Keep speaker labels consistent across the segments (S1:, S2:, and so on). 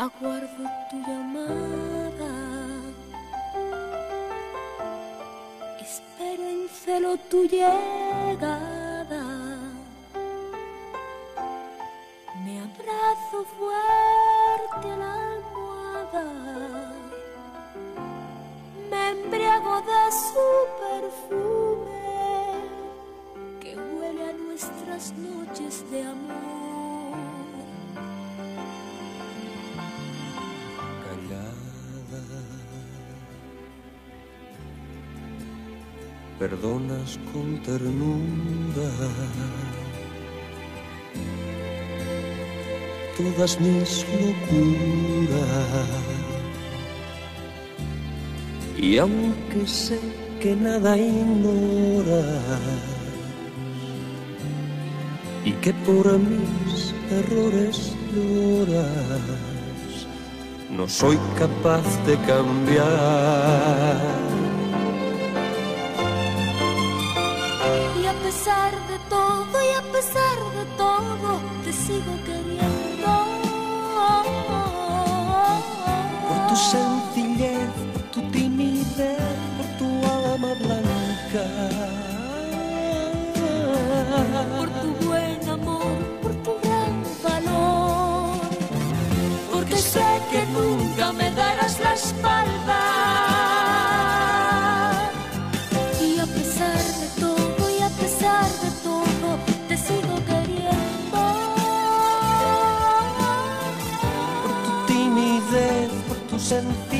S1: aguardo tu llamada. Espero en celo tu llegada. Me abrazo fuerte a la almohada. Me embriago de su perfume que huele a nuestras noches de amor.
S2: Perdonas con ternura todas mis locuras. Y aunque sé que nada ignoras y que por mis errores lloras, no soy capaz de cambiar Por tu
S1: and feel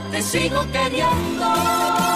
S1: tu sencillez